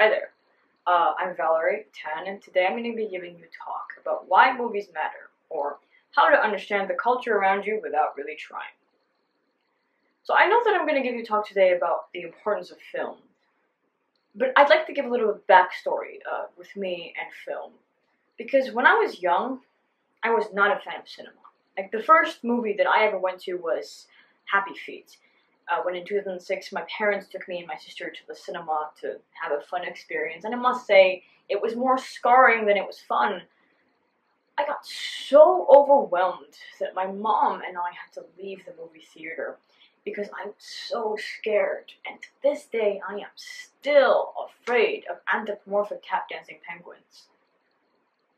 Hi there. Uh, I'm Valerie Tan, and today I'm going to be giving you a talk about why movies matter, or how to understand the culture around you without really trying. So I know that I'm going to give you a talk today about the importance of film, but I'd like to give a little backstory uh, with me and film, because when I was young, I was not a fan of cinema. Like the first movie that I ever went to was Happy Feet uh, when in 2006 my parents took me and my sister to the cinema to have a fun experience. And I must say, it was more scarring than it was fun. I got so overwhelmed that my mom and I had to leave the movie theater because I was so scared. And to this day, I am still afraid of anthropomorphic tap dancing penguins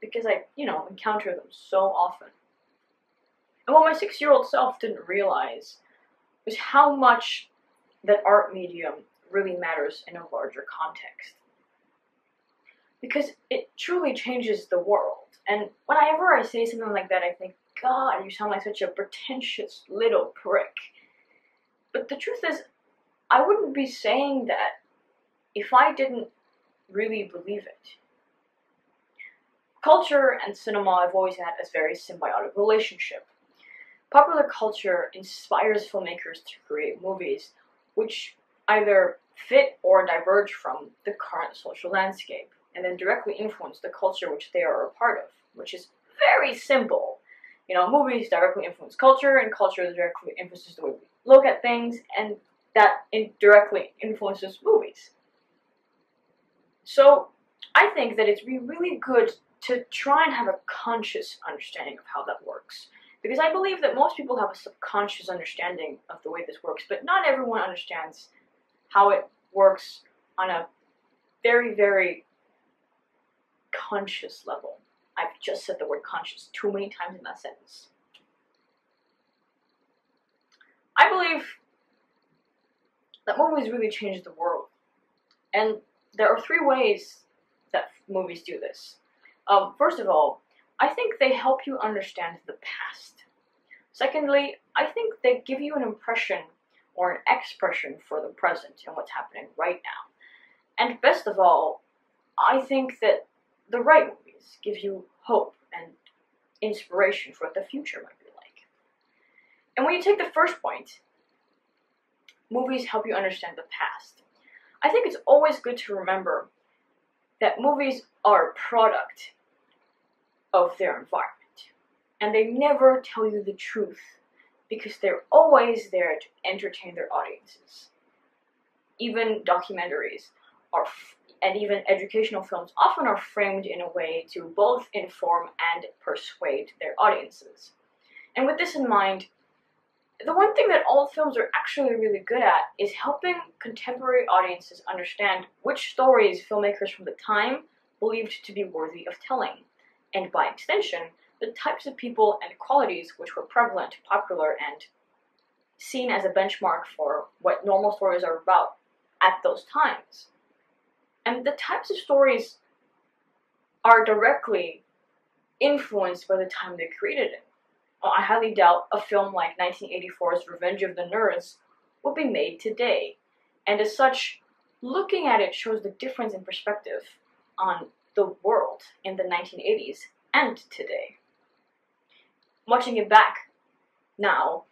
because I, you know, encounter them so often. And what my six year old self didn't realize is how much that art medium really matters in a larger context. Because it truly changes the world. And whenever I say something like that, I think, God, you sound like such a pretentious little prick. But the truth is, I wouldn't be saying that if I didn't really believe it. Culture and cinema have always had a very symbiotic relationship. Popular culture inspires filmmakers to create movies which either fit or diverge from the current social landscape and then directly influence the culture which they are a part of, which is very simple. You know, movies directly influence culture, and culture directly influences the way we look at things, and that indirectly influences movies. So, I think that it's really good to try and have a conscious understanding of how that works. Because I believe that most people have a subconscious understanding of the way this works, but not everyone understands how it works on a very, very conscious level. I've just said the word conscious too many times in that sentence. I believe that movies really change the world. And there are three ways that movies do this. Um, first of all, I think they help you understand the past. Secondly, I think they give you an impression or an expression for the present and what's happening right now. And best of all, I think that the right movies give you hope and inspiration for what the future might be like. And when you take the first point, movies help you understand the past. I think it's always good to remember that movies are a product of their environment. And they never tell you the truth because they're always there to entertain their audiences. Even documentaries are, and even educational films often are framed in a way to both inform and persuade their audiences. And with this in mind, the one thing that all films are actually really good at is helping contemporary audiences understand which stories filmmakers from the time believed to be worthy of telling and by extension, the types of people and qualities which were prevalent, popular, and seen as a benchmark for what normal stories are about at those times. And the types of stories are directly influenced by the time they created it. I highly doubt a film like 1984's Revenge of the Nerds would be made today. And as such, looking at it shows the difference in perspective on the world in the 1980s and today. Watching it back now,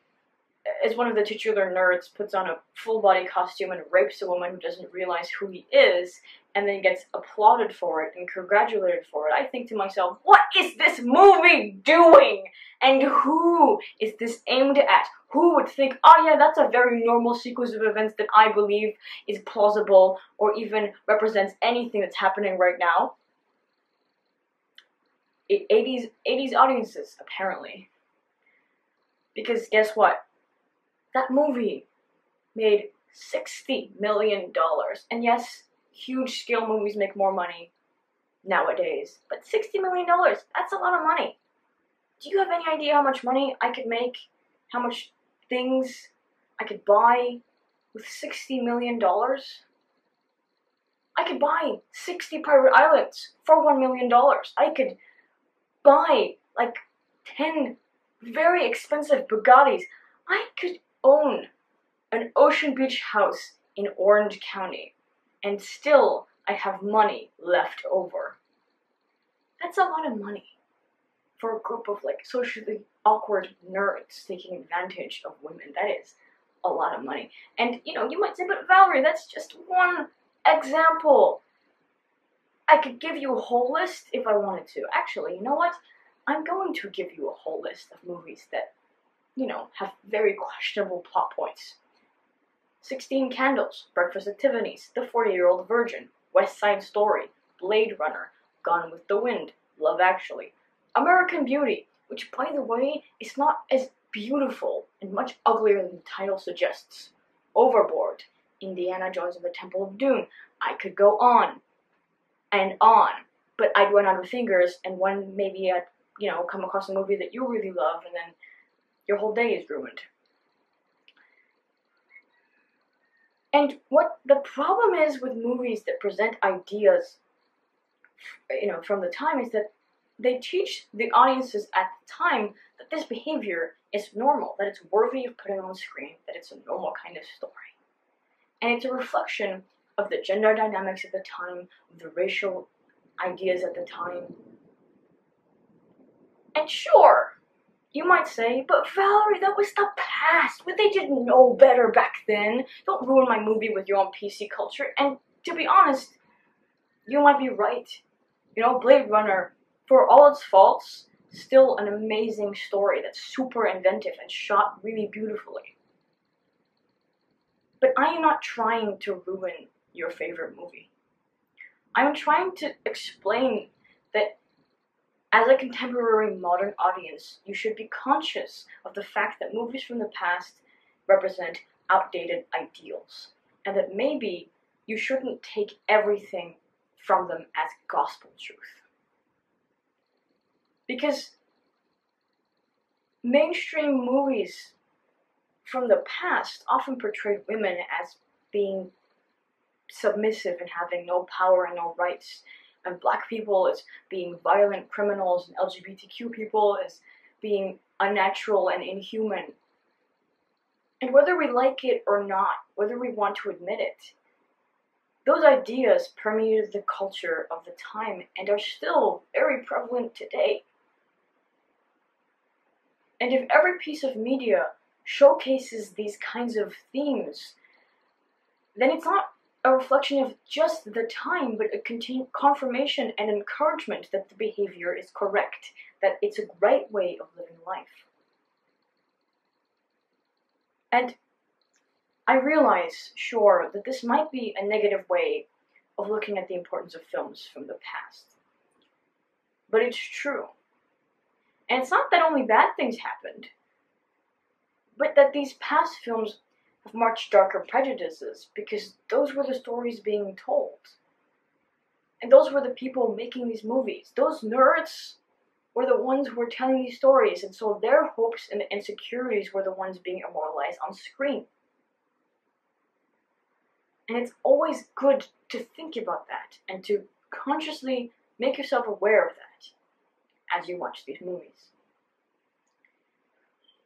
as one of the titular nerds puts on a full body costume and rapes a woman who doesn't realize who he is, and then gets applauded for it and congratulated for it, I think to myself, what is this movie doing? And who is this aimed at? Who would think, oh yeah, that's a very normal sequence of events that I believe is plausible or even represents anything that's happening right now? 80s 80s audiences apparently. Because guess what? That movie made 60 million dollars. And yes, huge scale movies make more money nowadays, but 60 million dollars, that's a lot of money. Do you have any idea how much money I could make? How much things I could buy with 60 million dollars? I could buy 60 private islands for 1 million dollars. I could buy like 10 very expensive Bugattis. I could own an Ocean Beach house in Orange County, and still I have money left over. That's a lot of money for a group of like socially awkward nerds taking advantage of women. That is a lot of money. And you know, you might say, but Valerie, that's just one example. I could give you a whole list if I wanted to. Actually, you know what? I'm going to give you a whole list of movies that, you know, have very questionable plot points. 16 Candles, Breakfast at Tiffany's, The 40 Year Old Virgin, West Side Story, Blade Runner, Gone with the Wind, Love Actually, American Beauty, which, by the way, is not as beautiful and much uglier than the title suggests. Overboard, Indiana Jones and the Temple of Doom. I could go on and on, but I'd run out of fingers, and one maybe I'd, you know, come across a movie that you really love, and then your whole day is ruined. And what the problem is with movies that present ideas, you know, from the time is that they teach the audiences at the time that this behavior is normal, that it's worthy of putting on screen, that it's a normal kind of story. And it's a reflection of the gender dynamics at the time, of the racial ideas at the time. And sure, you might say, but Valerie, that was the past. But they didn't know better back then. Don't ruin my movie with your own PC culture. And to be honest, you might be right. You know, Blade Runner, for all its faults, still an amazing story that's super inventive and shot really beautifully. But I am not trying to ruin your favorite movie. I'm trying to explain that as a contemporary modern audience, you should be conscious of the fact that movies from the past represent outdated ideals, and that maybe you shouldn't take everything from them as gospel truth. Because mainstream movies from the past often portrayed women as being submissive and having no power and no rights, and black people as being violent criminals, and LGBTQ people as being unnatural and inhuman. And whether we like it or not, whether we want to admit it, those ideas permeated the culture of the time and are still very prevalent today. And if every piece of media showcases these kinds of themes, then it's not a reflection of just the time, but a continued confirmation and encouragement that the behavior is correct, that it's a right way of living life. And I realize, sure, that this might be a negative way of looking at the importance of films from the past. But it's true. And it's not that only bad things happened, but that these past films much darker prejudices because those were the stories being told. And those were the people making these movies. Those nerds were the ones who were telling these stories, and so their hopes and insecurities were the ones being immortalized on screen. And it's always good to think about that and to consciously make yourself aware of that as you watch these movies.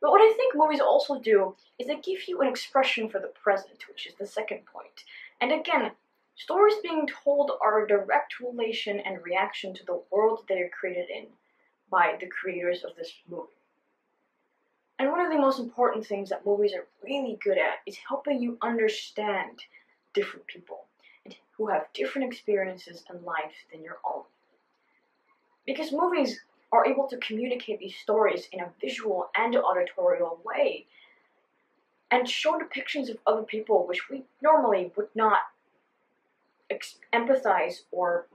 But what I think movies also do is they give you an expression for the present, which is the second point. And again, stories being told are a direct relation and reaction to the world they are created in by the creators of this movie. And one of the most important things that movies are really good at is helping you understand different people who have different experiences and life than your own. Because movies are able to communicate these stories in a visual and auditorial way and show depictions of other people which we normally would not ex- empathize or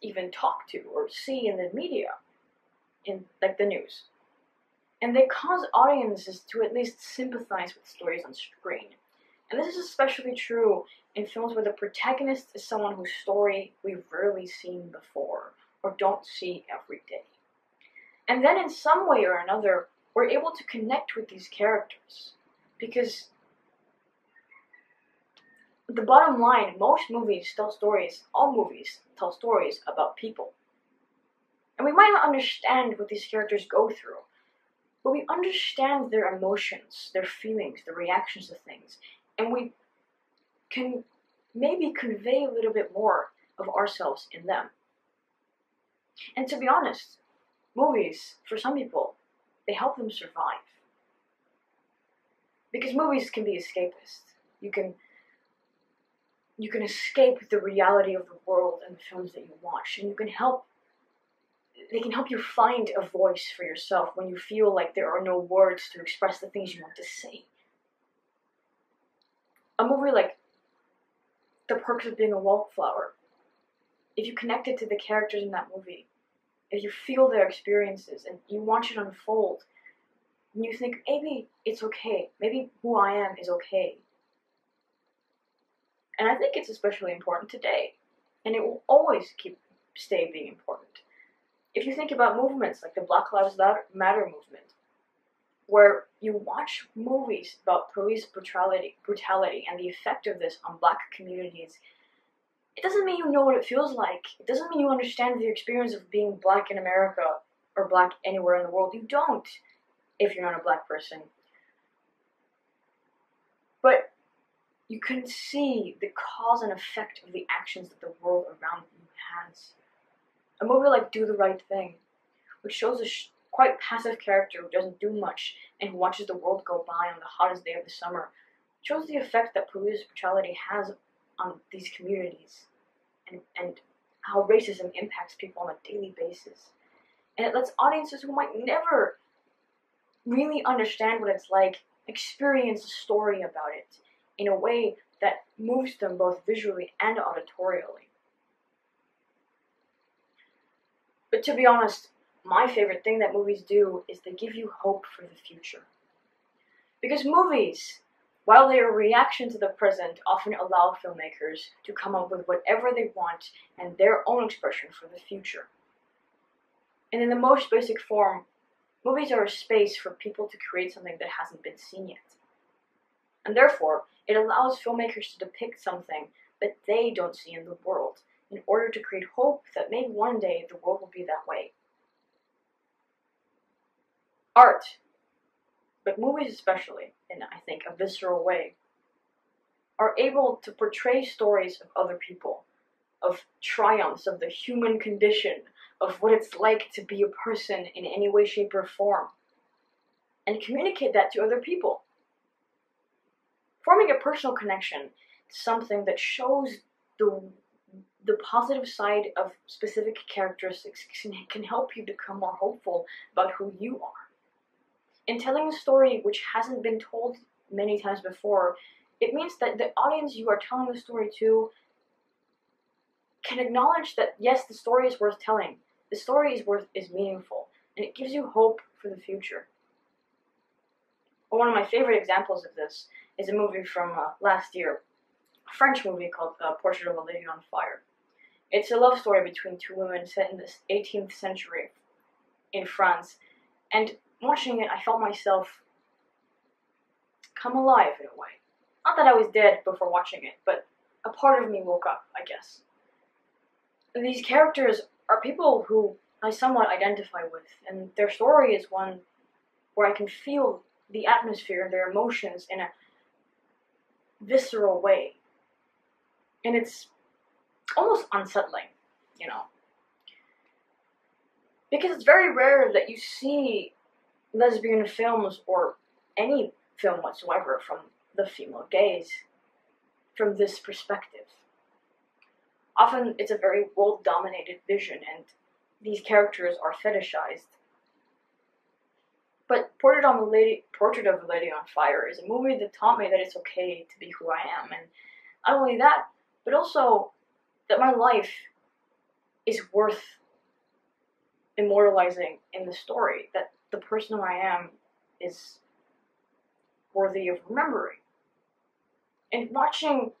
even talk to or see in the media in like the news. And they cause audiences to at least sympathize with stories on screen. And this is especially true in films where the protagonist is someone whose story we've rarely seen before or don't see every day and then in some way or another, we're able to connect with these characters. Because the bottom line, most movies tell stories, all movies tell stories about people. And we might not understand what these characters go through, but we understand their emotions, their feelings, their reactions to things, and we can maybe convey a little bit more of ourselves in them. And to be honest, movies, for some people, they help them survive. Because movies can be escapist. You can you can escape the reality of the world and the films that you watch, and you can help they can help you find a voice for yourself when you feel like there are no words to express the things you want to say. A movie like The Perks of Being a Wallflower, if you connected to the characters in that movie, you feel their experiences and you watch it unfold, and you think maybe it's okay, maybe who I am is okay. And I think it's especially important today, and it will always keep stay being important. If you think about movements like the Black Lives Matter movement, where you watch movies about police brutality, brutality and the effect of this on black communities, it doesn't mean you know what it feels like. It doesn't mean you understand the experience of being black in America or black anywhere in the world. You don't if you're not a black person. But you can see the cause and effect of the actions that the world around you has. A movie like Do the Right Thing, which shows a sh- quite passive character who doesn't do much and who watches the world go by on the hottest day of the summer, shows the effect that police brutality has on these communities and, and how racism impacts people on a daily basis. And it lets audiences who might never really understand what it's like experience a story about it in a way that moves them both visually and auditorially. But to be honest, my favorite thing that movies do is they give you hope for the future. Because movies, while their reaction to the present, often allow filmmakers to come up with whatever they want and their own expression for the future. And in the most basic form, movies are a space for people to create something that hasn't been seen yet. And therefore, it allows filmmakers to depict something that they don't see in the world in order to create hope that maybe one day the world will be that way. Art, but movies especially, in I think a visceral way, are able to portray stories of other people, of triumphs of the human condition, of what it's like to be a person in any way, shape, or form, and communicate that to other people. Forming a personal connection is something that shows the the positive side of specific characteristics can help you become more hopeful about who you are. In telling a story which hasn't been told many times before, it means that the audience you are telling the story to can acknowledge that yes, the story is worth telling. The story is worth is meaningful, and it gives you hope for the future. One of my favorite examples of this is a movie from uh, last year, a French movie called uh, Portrait of a Lady on Fire. It's a love story between two women set in the 18th century in France. And watching it, I felt myself come alive in a way. Not that I was dead before watching it, but a part of me woke up, I guess. And these characters are people who I somewhat identify with, and their story is one where I can feel the atmosphere and their emotions in a visceral way. And it's almost unsettling, you know. Because it's very rare that you see lesbian films or any film whatsoever from the female gaze from this perspective. Often it's a very world dominated vision and these characters are fetishized. But Portrait a Lady Portrait of a Lady on Fire is a movie that taught me that it's okay to be who I am and not only that, but also that my life is worth immortalizing in the story, that the person who I am is worthy of remembering. And watching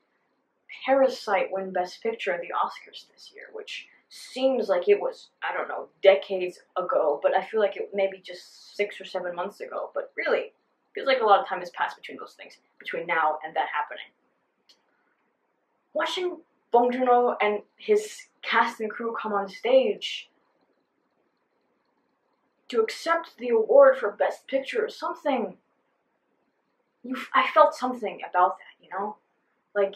Parasite win Best Picture at the Oscars this year, which seems like it was, I don't know, decades ago, but I feel like it maybe just six or seven months ago, but really, feels like a lot of time has passed between those things, between now and that happening. Watching Bong Joon-ho and his cast and crew come on stage to accept the award for Best Picture, or something. You, I felt something about that, you know, like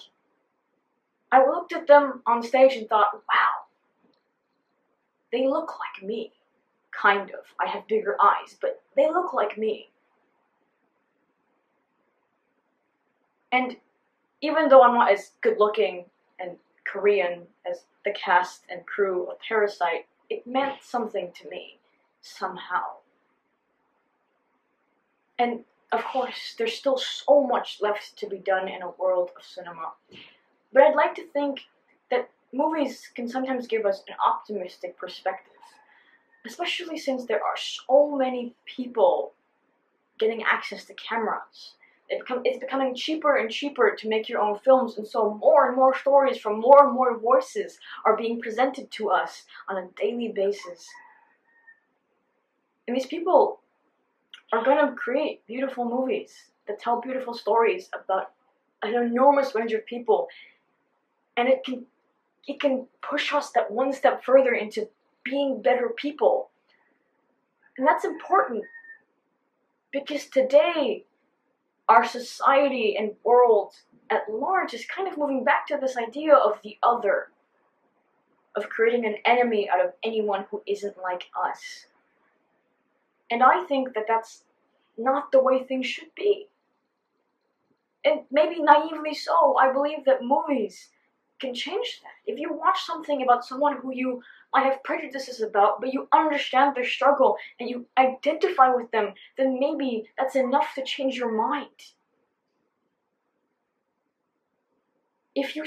I looked at them on stage and thought, wow, they look like me. Kind of. I have bigger eyes, but they look like me. And even though I'm not as good looking and Korean as the cast and crew of Parasite, it meant something to me, somehow. And of course, there's still so much left to be done in a world of cinema. But I'd like to think that movies can sometimes give us an optimistic perspective, especially since there are so many people getting access to cameras. It become, it's becoming cheaper and cheaper to make your own films, and so more and more stories from more and more voices are being presented to us on a daily basis. And these people are going to create beautiful movies that tell beautiful stories about an enormous range of people, and it can it can push us that one step further into being better people. And that's important because today our society and world at large is kind of moving back to this idea of the other, of creating an enemy out of anyone who isn't like us. And I think that that's not the way things should be. And maybe naively so, I believe that movies can change that. If you watch something about someone who you might have prejudices about, but you understand their struggle and you identify with them, then maybe that's enough to change your mind. If you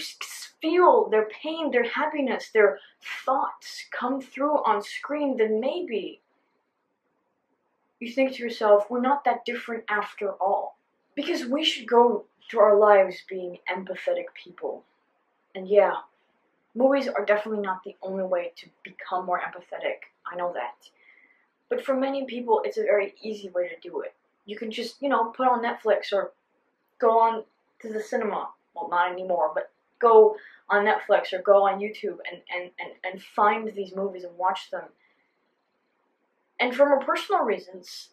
feel their pain, their happiness, their thoughts come through on screen, then maybe you think to yourself, we're not that different after all. Because we should go through our lives being empathetic people. And yeah, movies are definitely not the only way to become more empathetic. I know that. But for many people, it's a very easy way to do it. You can just, you know, put on Netflix or go on to the cinema. Well, not anymore, but go on Netflix or go on YouTube and, and, and, and find these movies and watch them. And for more personal reasons,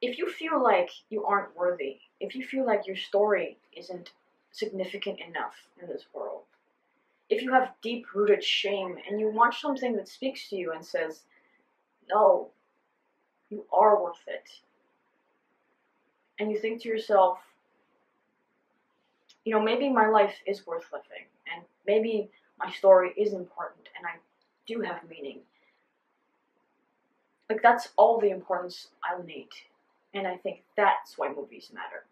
if you feel like you aren't worthy, if you feel like your story isn't significant enough in this world, if you have deep rooted shame and you watch something that speaks to you and says, no, you are worth it, and you think to yourself, you know, maybe my life is worth living, and maybe my story is important, and I do have meaning. Like, that's all the importance I'll need. And I think that's why movies matter.